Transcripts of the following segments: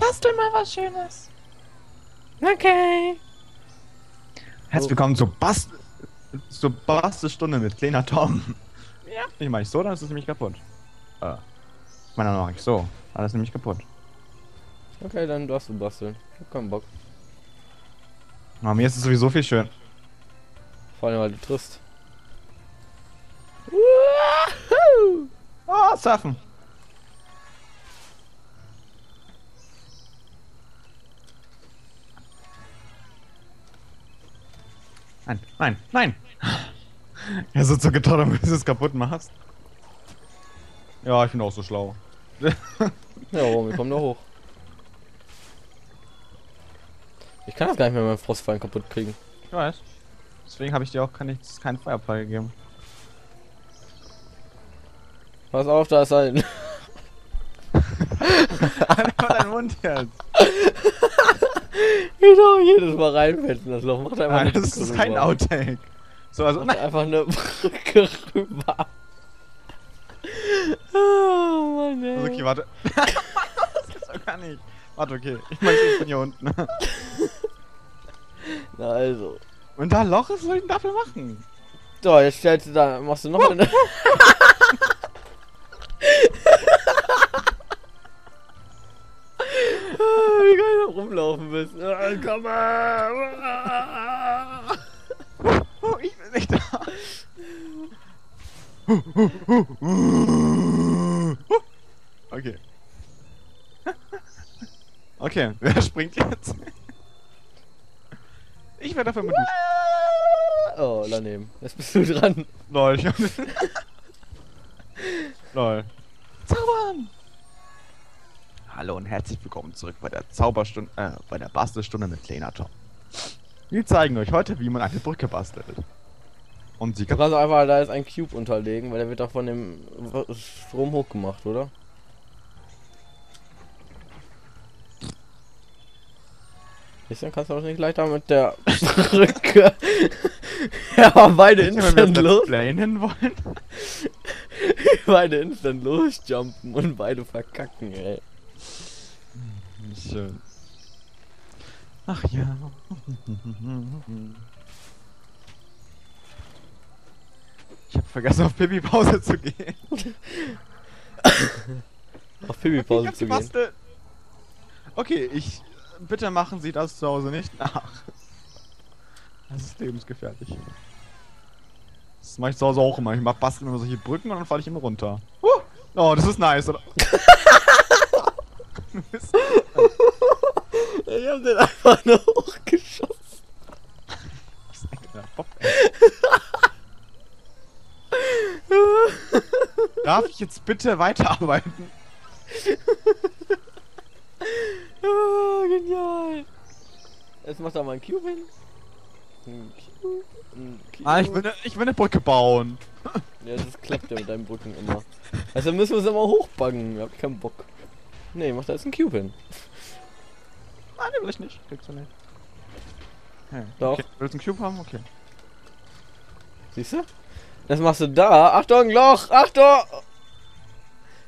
bastel mal was Schönes. Okay. Herzlich willkommen zur Bast zur Bastelstunde mit kleiner Tom. Ja. Ich meine so, dann ist es nämlich kaputt. Äh. Ich meine noch nicht so. Dann ist nämlich kaputt. Okay, dann darfst du basteln. Ich hab keinen Bock. Aber mir ist es sowieso viel schön. Vor allem, weil du triffst. Oh, surfen. Nein, nein, nein. Er ist so getraut, damit du es kaputt machst. Ja, ich bin auch so schlau. Ja, warum? Wir kommen da hoch. Ich kann das gar nicht mehr mit meinem Frostfallen kaputt kriegen. Ich weiß. Deswegen habe ich dir auch kein, keinen Feuerpfeil gegeben. Pass auf, da ist ein. Einfach dein Mund jetzt. Ich darf jedes Mal reinfetzen, das Loch macht einfach Nein, das ist kein. Outtake. So, also, Macht einfach eine Brücke rüber. Oh Mann, ey. Also, okay, warte. das gibt's doch gar nicht. Warte, okay. Ich meine, ich bin hier unten. Na also. Und da Loch ist, was soll ich denn dafür machen? So, jetzt stellst du da, machst du noch eine. Rumlaufen bist. Ah, Komm mal. Oh, ich bin nicht da. Okay. Okay, wer springt jetzt? Ich werde dafür mit du. Oh, daneben. Jetzt bist du dran. Lol, ich hab... Lol. Zaubern! Hallo und herzlich willkommen zurück bei der Zauberstunde, äh, bei der Bastelstunde mit Lena Tom. Wir zeigen euch heute, wie man eine Brücke bastelt. Und sie Du kannst einfach da jetzt einen Cube unterlegen, weil der wird doch von dem Strom hochgemacht, oder? Bisschen kannst du doch nicht leichter mit der Brücke. ja, aber beide instant los. Play hin wollen. beide instant losjumpen und beide verkacken, ey. Schön. Ach ja. Ich habe vergessen, auf Pipi-Pause zu gehen. Auf Ich Pipi-Pause hab zu gehen. Okay, ich. Bitte machen Sie das zu Hause nicht nach. Das ist lebensgefährlich. Das mache ich zu Hause auch immer. Ich mach basteln immer solche Brücken und dann falle ich immer runter. Huh! Oh, das ist nice, oder? Bist- Ich hab den einfach nur hochgeschossen. Ja, Bock, ey. Darf ich jetzt bitte weiterarbeiten? Ah, genial. Jetzt macht er mal einen Cube hin. Ein Cube. Ein Cube. Ah, ich will, ne, ich will eine Brücke bauen. Ja, das klappt ja mit deinen Brücken immer. Also müssen wir es immer hochbuggen. Ich hab keinen Bock. Nee, mach da jetzt einen Cube hin. Nein, den will ich nicht. Kriegst du nicht. Okay. Doch. Okay. Willst du einen Cube haben? Okay. Siehst du? Das machst du da. Achtung, Loch! Achtung!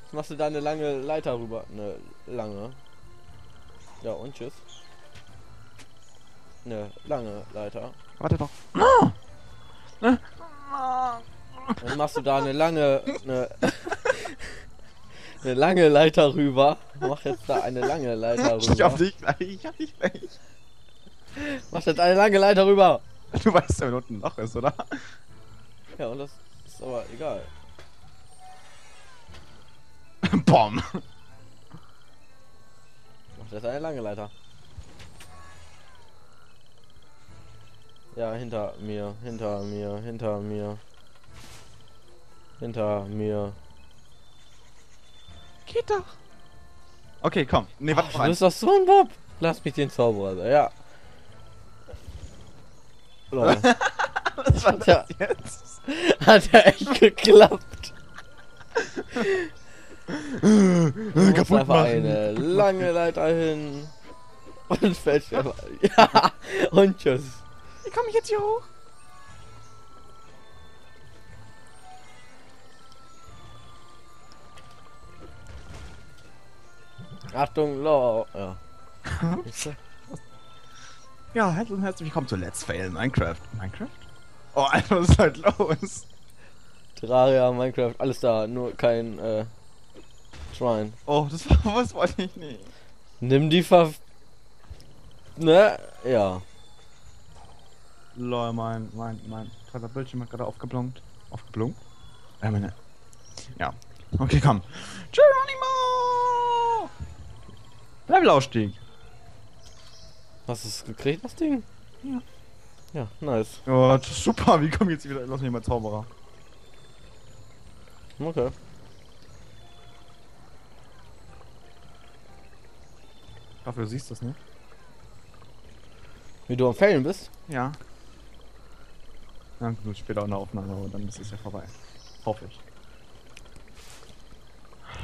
Jetzt machst du da eine lange Leiter rüber. Eine lange. Ja, und tschüss. Eine lange Leiter. Warte doch. Dann machst du da eine lange. Eine, eine lange Leiter rüber. Mach jetzt da eine lange Leiter Ich hab rüber. dich gleich. Ich hab dich gleich. Mach jetzt eine lange Leiter rüber. Du weißt ja, wenn unten ein Loch ist, oder? Ja, und das ist aber egal. Bom. Mach jetzt eine lange Leiter. Ja, hinter mir, hinter mir, hinter mir. Hinter mir. Geht doch. Okay, komm. Nee, warte noch du bist doch so ein Bob. Lass mich den Zauberer ja. Lol. Was war Ja. das jetzt? Hat ja echt geklappt. Du musst Kaputt einfach machen. eine lange Leiter hin. Und fällt. Ja, und tschüss. Wie komme ich jetzt hier hoch? Achtung, Loch. Ja. Ja, herzlich und herzlich willkommen zu Let's Fail Minecraft. Minecraft? Oh, Alter, was ist halt los? Terraria, Minecraft, alles da, nur kein äh, Shrine. Oh, das war, was wollte ich nicht. Nimm die Ver... Ne? Ja. Lol, mein, mein, mein toller Bildschirm hat gerade aufgeblunkt. Aufgeblunkt? Ja, meine. Ja. Okay, komm. Geronimo! Levelausstieg. Hast du es gekriegt, das Ding? Ja. Ja, nice. Oh, das ist super. Wie kommen jetzt wieder? Lass mich mal Zauberer. Okay. Dafür siehst du es nicht. Wie du am Fällen bist? Ja. Ja, gut, später auch eine Aufnahme, aber dann ist es ja vorbei. Hoffe ich.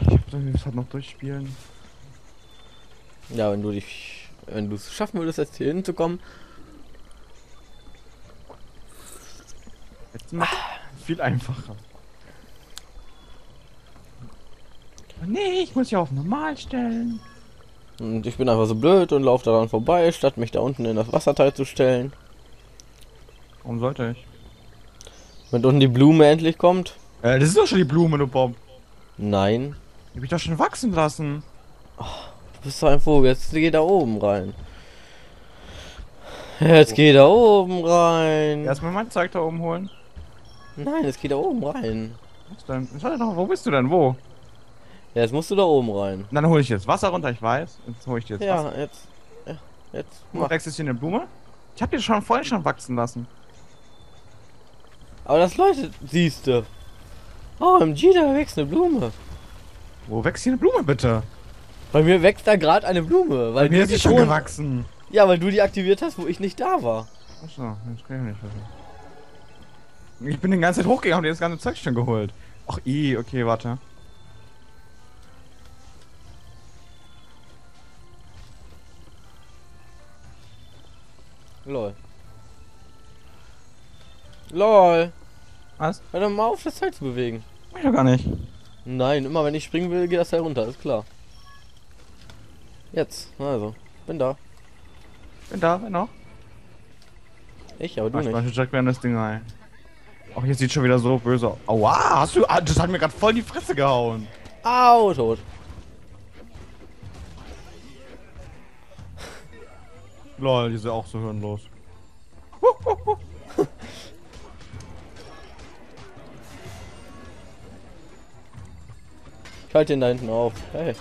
Ich hab irgendwie das halt noch durchspielen. Ja, wenn du dich... Wenn du es schaffen würdest, jetzt hier hinzukommen. Jetzt macht viel einfacher. Oh nee, ich muss ja auf normal stellen. Und ich bin einfach so blöd und laufe daran vorbei, statt mich da unten in das Wasserteil zu stellen. Warum sollte ich? Wenn unten die Blume endlich kommt. Äh, das ist doch schon die Blume, du Bob. Nein. Die hab ich doch schon wachsen lassen. Du bist doch ein Vogel. Jetzt geh da oben rein. Jetzt geh da oben rein. Erstmal mein Zeug da oben holen. Nein, jetzt geh da oben rein. Was denn? Doch, wo bist du denn? Wo? Ja, jetzt musst du da oben rein. Dann hole ich jetzt Wasser runter, ich weiß. Jetzt hole ich dir jetzt Ja, Wasser. jetzt. Ja, jetzt. Wo Mach. wächst jetzt hier eine Blume? Ich hab die schon vorhin schon wachsen lassen. Aber das leuchtet, siehst du. Oh, im G, da wächst eine Blume. Wo wächst hier eine Blume bitte? Bei mir wächst da gerade eine Blume, weil Bei mir ist die sie schon gewachsen. Ja, weil du die aktiviert hast, wo ich nicht da war. Achso, das kann ich nicht wissen. Ich bin die ganze Zeit hochgegangen und dir das ganze Zeug schon geholt. Ach, i, okay, warte. Lol. Lol. Was? Hör doch mal auf, das Teil zu bewegen. Mach ich doch gar nicht. Nein, immer wenn ich springen will, geht das Teil runter, ist klar. Jetzt, also, bin da. Bin da, wer noch? Ich, aber du Ach, ich nicht. mach direkt wieder in das Ding rein. Ach, hier sieht schon wieder so böse aus. Aua, hast du. Ah, das hat mir gerade voll in die Fresse gehauen. Au, tot. Lol, die sind auch so hirnlos. Ich halte ihn da hinten auf. Hey.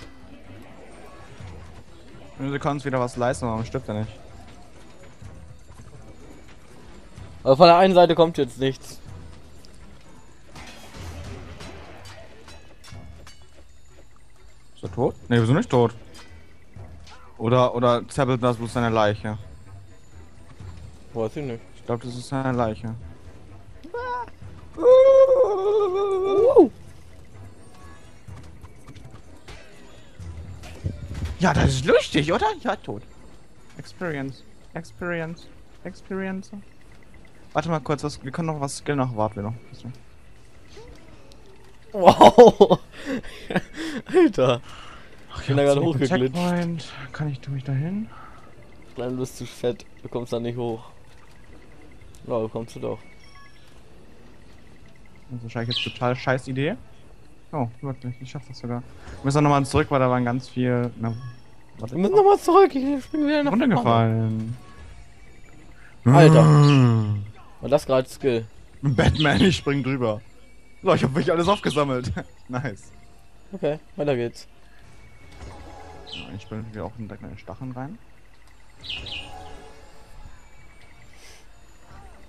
Du kannst wieder was leisten, aber stimmt ja nicht. Aber von der einen Seite kommt jetzt nichts. Ist er tot? Ne, wir sind nicht tot. Oder, oder zappelt das bloß seine Leiche? Weiß ich nicht. Ich glaube, das ist seine Leiche. Ja, das ist lustig, oder? Ja, tot. Experience. Experience. Experience. Warte mal kurz, was, wir können noch was Skill noch warten wir noch. Wow. Alter. Ach, bin da gerade hochgeglitscht. Checkpoint. Kann ich, tu mich da hin? Nein, du bist zu fett. Du kommst da nicht hoch. Ja, du kommst du doch. Das ist wahrscheinlich jetzt total scheiß Idee. Oh, wirklich, ich schaff das sogar. Wir müssen nochmal zurück, weil da waren ganz viel. Na, warte, Wir müssen nochmal zurück. Ich spring wieder nach vorne. runtergefallen. Alter. Und das gerade Skill. Batman, ich spring drüber. So, ich hab wirklich alles aufgesammelt. nice. Okay, weiter geht's. Ja, ich spring wieder auch in deine Stacheln rein.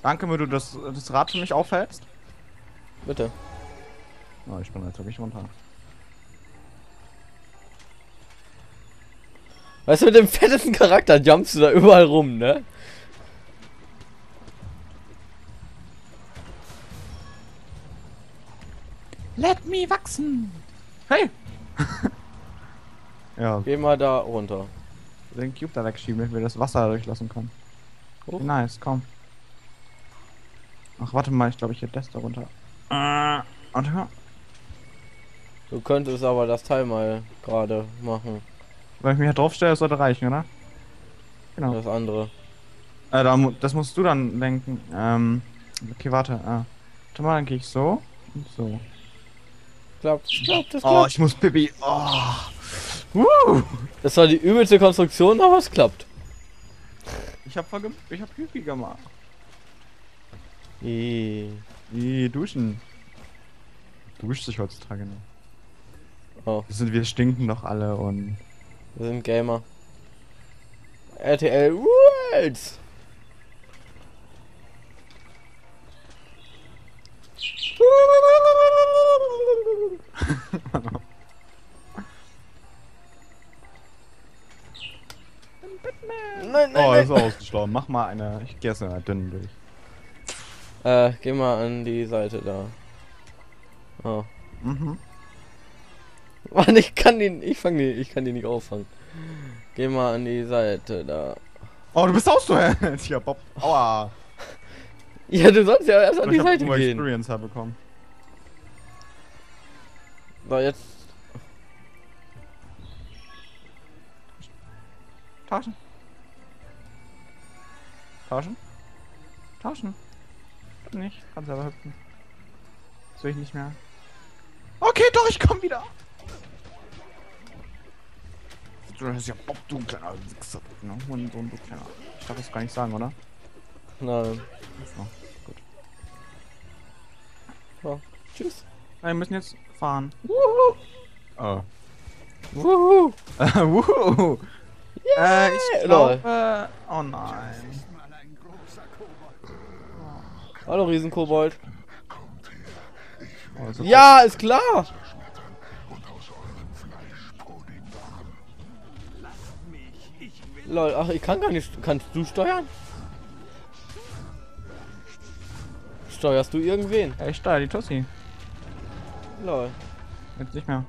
Danke, wenn du das, das Rad für mich aufhältst. Bitte. Oh, ich spring jetzt wirklich runter. Weißt du, mit dem fettesten Charakter jumpst du da überall rum, ne? Let me wachsen! Hey! ja, Geh mal da runter. den Cube da wegschieben, damit wir das Wasser durchlassen können. Hoch. Nice, komm. Ach, warte mal, ich glaube, ich hätte das da runter. Äh, warte mal. Du könntest aber das Teil mal gerade machen. Weil ich mich hier drauf stelle, sollte reichen, oder? Genau. Das andere. Äh, da, das musst du dann lenken. Ähm, okay, warte. Äh, warte mal, dann gehe ich so und so. Klappt, klappt, das Oh, klappt. ich muss Pipi. Oh. Woo. Das war die übelste Konstruktion, aber es klappt. Ich hab, verge ich hab Pipi gemacht. Ih. Wie duschen. Duscht sich heutzutage nicht. Oh, Wir sind wir stinken doch alle und. wir sind Gamer. RTL Worlds. Nein, nein, Oh, ist ausgeschlagen. Mach mal eine. Ich gehe erst in einer dünnen durch. Äh, geh mal an die Seite da. Oh. Mhm. Mann, ich kann den, ich fang die, ich kann die nicht auffangen. Geh mal an die Seite da. Oh, du bist auch so ja, Bob. Aua. Ja, du sollst ja erst an die ich Seite gehen. Experience herbekommen. So, jetzt. Tauschen. Tauschen? Tauschen. Nicht. Kannst aber hüpfen. Das will ich nicht mehr. Okay, doch, ich komm wieder. Du hast ja Bob, du kleiner Wichser. Ne? Hurensohn, du kleiner. Ich darf das gar nicht sagen, oder? Nein. So. So, tschüss. Wir müssen jetzt fahren. Wuhu. Oh. Wuhu. Wuhu. Äh, ich Lol. glaube... Oh nein. Hallo Riesenkobold. Oh, ist okay. Ja, ist klar. Lol, ach, ich kann gar nicht. Kannst du steuern? Steuerst du irgendwen? Ja, ich steuere die Tussi. Lol. Jetzt nicht mehr.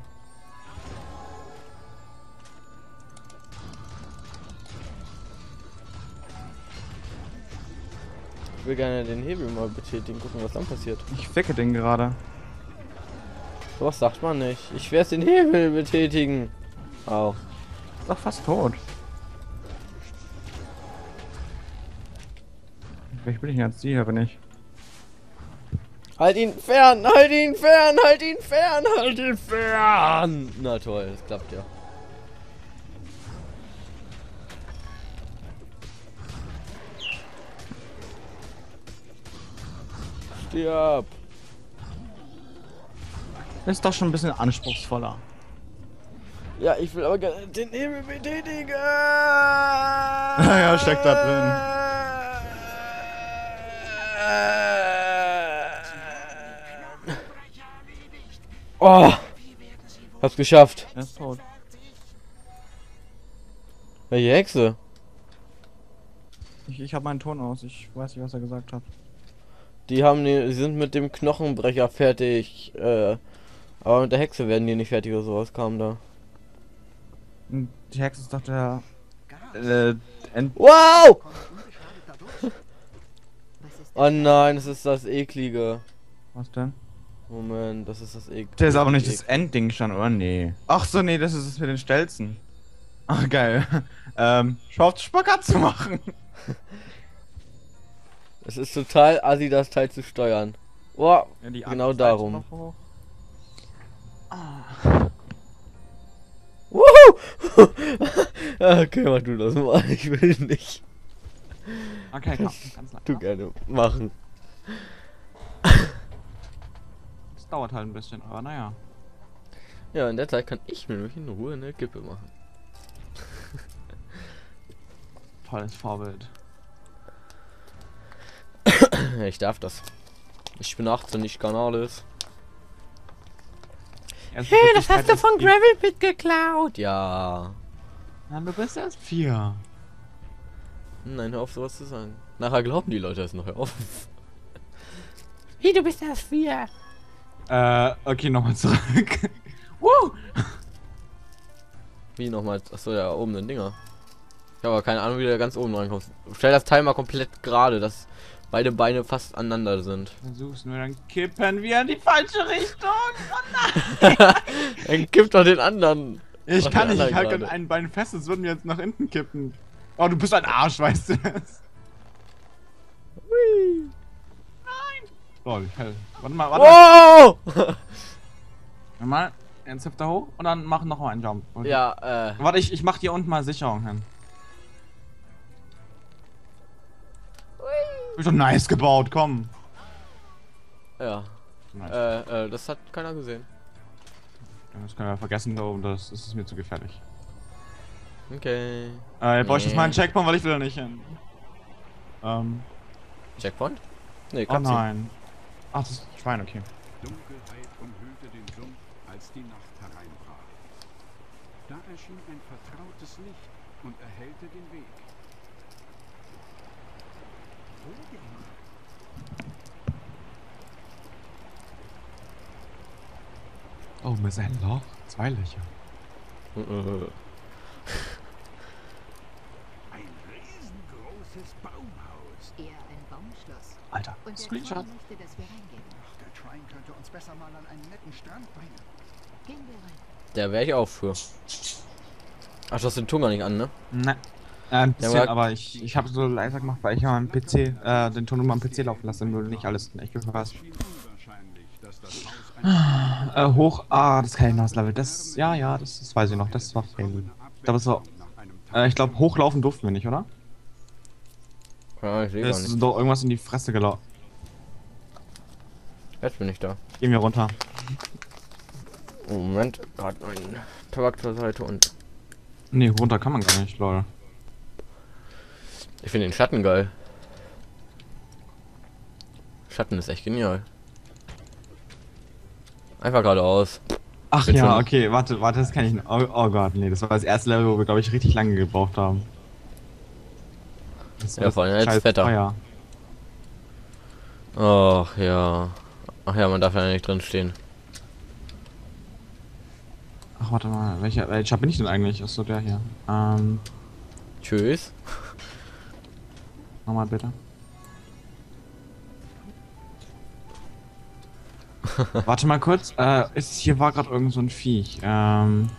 Ich will gerne den Hebel mal betätigen, gucken, was dann passiert. Ich ficke den gerade. Was sagt man nicht? Ich werde den Hebel betätigen. Au. Ist doch fast tot. Welch bin ich jetzt? Die hier bin ich. Halt ihn fern, halt ihn fern, halt ihn fern, halt ihn fern. Na toll, das klappt ja. Stirb. Ist doch schon ein bisschen anspruchsvoller. Ja, ich will aber gerne den Hebel betätigen. ja, steckt da Oh, hab's geschafft. Er ist tot. Welche Hexe? Ich, ich habe meinen Ton aus. Ich weiß nicht, was er gesagt hat. Die haben die, die sind mit dem Knochenbrecher fertig. Äh, aber mit der Hexe werden die nicht fertig oder sowas kam da. Und Die Hexe ist doch der. Äh, End Wow! Oh nein, das ist das eklige. was denn? Moment, das ist das eklige. Der ist aber nicht das Endding schon, oder? Nee. Ach so, nee, das ist es mit den Stelzen. Ach, geil. ähm, schau auf den Spagat zu machen. Es ist total assi, das Teil zu steuern. Wow, Ja, die Genau darum. hoch. Wuhu! okay, mach du das mal. Ich will nicht. Okay, komm, ganz Du lang. gerne machen. Das dauert halt ein bisschen, aber naja. Ja, in der Zeit kann ich mir nämlich in Ruhe eine Kippe machen. Tolles Vorbild. Ich darf das. Ich bin 18, ich kann alles. Hey, das hast du von Gravelpit geklaut. Ja. Ja, du bist erst vier. Nein, hör auf sowas zu sagen. Nachher glauben die Leute es noch. Hör auf. Wie, du bist erst vier. Äh, okay, nochmal zurück. Woo! Wie nochmal? Achso, ja, oben den Dinger. Ich habe aber keine Ahnung, wie du da ganz oben reinkommst. Stell das Teil mal komplett gerade, dass beide Beine fast aneinander sind. Versuch's nur, dann kippen wir in die falsche Richtung. Oh Dann gib doch den anderen. Ich kann nicht, ich halte gerade. ein Bein fest, es würde mir jetzt nach hinten kippen. Oh, du bist ein Arsch, weißt du das? Lol, hell. Warte mal, warte Wow! Mal. Jetzt hüpft er hoch und dann mach noch mal einen Jump. Okay. ja, äh. Warte, ich, ich mach hier unten mal Sicherung hin. Ist schon nice gebaut, komm. Ja. Nice. Äh, äh, das hat keiner gesehen. Das können wir vergessen, da oben, das, das ist mir zu gefährlich. Okay. Äh, ihr bräuchte jetzt Nee. mal einen Checkpoint, weil ich will da nicht hin. Ähm, Checkpoint? Nee, oh nein. Ach, das ist Schwein, okay. Dunkelheit umhüllte den Sumpf, als die Nacht hereinbrach. Da erschien ein vertrautes Licht und erhellte den Weg. Oh, mir ist ein Loch. Zwei Löcher. Äh, Ein riesengroßes Baumhaus. Baumschloss. Alter, Und der Screenshot. Möchte, dass wir reingehen. Ach, der Trine könnte uns besser mal an einen netten Strand bringen. Gehen wir rein. Der wäre ich auch für. Ach, du hast den Ton gar nicht an, ne? Ne. Äh, ein bisschen, aber- aber ich, ich habe so leiser gemacht, weil ich ja am PC, äh, den Ton immer am PC laufen lasse, nur nicht alles in echt gehört. Das Äh, hoch, ah, das kann ich noch das Level. Das, ja, ja, das, das weiß ich noch, das war fail. Da war so, nach einem äh, ich glaube, hochlaufen durften wir nicht, oder? Ja, ich sehe gar Es nicht. ist doch irgendwas in die Fresse gelaufen. Jetzt bin ich da. Gehen wir runter. Moment, gerade mein Tabak zur Seite und. Nee, runter kann man gar nicht, lol. Ich finde den Schatten geil. Schatten ist echt genial. Einfach geradeaus. Ach Bin ja, schon- okay, warte, warte, das kann ich. Oh, oh Gott, nee, das war das erste Level, wo wir, glaube ich, richtig lange gebraucht haben. Ja, vor allem als scheiß Wetter. Feuer. Ach ja. Ach ja, man darf ja nicht drin stehen. Ach, warte mal, welcher, welcher bin ich denn eigentlich? Achso, der hier. Ähm, Tschüss. nochmal bitte. warte mal kurz, äh, ist, hier war gerade irgend so ein Viech. Ähm,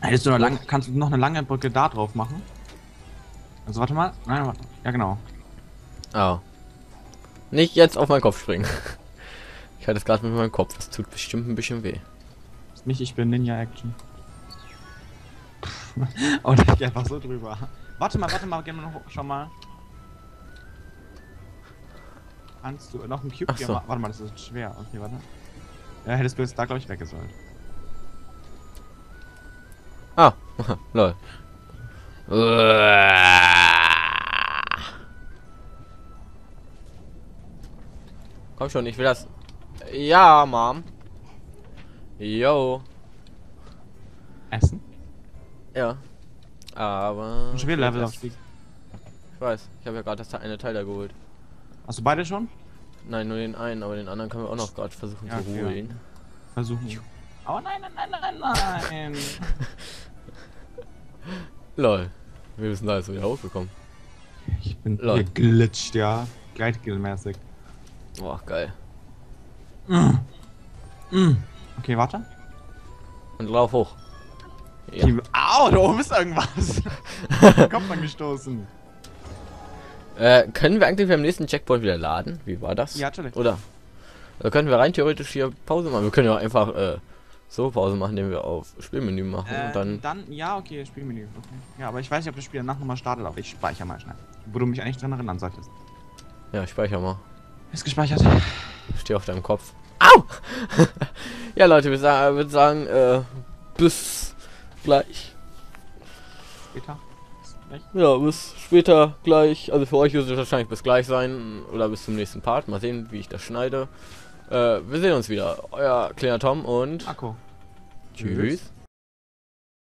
hättest du noch lang, kannst du noch eine lange Brücke da drauf machen? Also warte mal, nein, warte. Ja genau. Ah. Nicht jetzt auf meinen Kopf springen. Ich hatte es gerade mit meinem Kopf. Das tut bestimmt ein bisschen weh. Ist nicht, ich bin Ninja Action. Und ich geh einfach so drüber. Warte mal, warte mal, gehen wir noch schon mal. Kannst du noch einen Cube Ach so. Warte mal, das ist schwer. Okay, warte. Ja, hättest du jetzt da, glaube ich, weggesollt. Ah, lol. Komm schon, ich will das. Ja, Mom. Yo. Essen? Ja. Aber. Schon wieder Level Aufstieg. Ich weiß, ich habe ja gerade das eine Teil da geholt. Hast du beide schon? Nein, nur den einen, aber den anderen können wir auch noch gerade versuchen Ja, zu okay, ja. holen. Versuchen. Aber nein, nein, nein, nein, nein. Lol. Wir müssen da jetzt wieder hochgekommen. ich bin Lol. geglitscht, ja. Gleitgel-mäßig. Boah, geil. Okay, warte. Und lauf hoch. Ja. Die- Au, da oben ist irgendwas. Kopf angestoßen. Äh, können wir eigentlich beim nächsten Checkpoint wieder laden? Wie war das? Ja, natürlich. Oder? Da können wir rein theoretisch hier Pause machen. Wir können ja einfach äh, so Pause machen, indem wir auf Spielmenü machen Äh, und dann. dann, ja, okay, Spielmenü. Okay. Ja, aber ich weiß nicht, ob das Spiel danach nochmal startet, aber ich speichere mal schnell. Wo du mich eigentlich dran erinnern solltest. Ja, speicher mal. Ist gespeichert. Steh auf deinem Kopf. Au! ja, Leute, wir sa würden sagen, äh, bis gleich. Später. Gleich. Ja, bis später gleich. Also für euch wird es wahrscheinlich bis gleich sein oder bis zum nächsten Part. Mal sehen, wie ich das schneide. Äh, wir sehen uns wieder. Euer kleiner Tom und Akku. tschüss.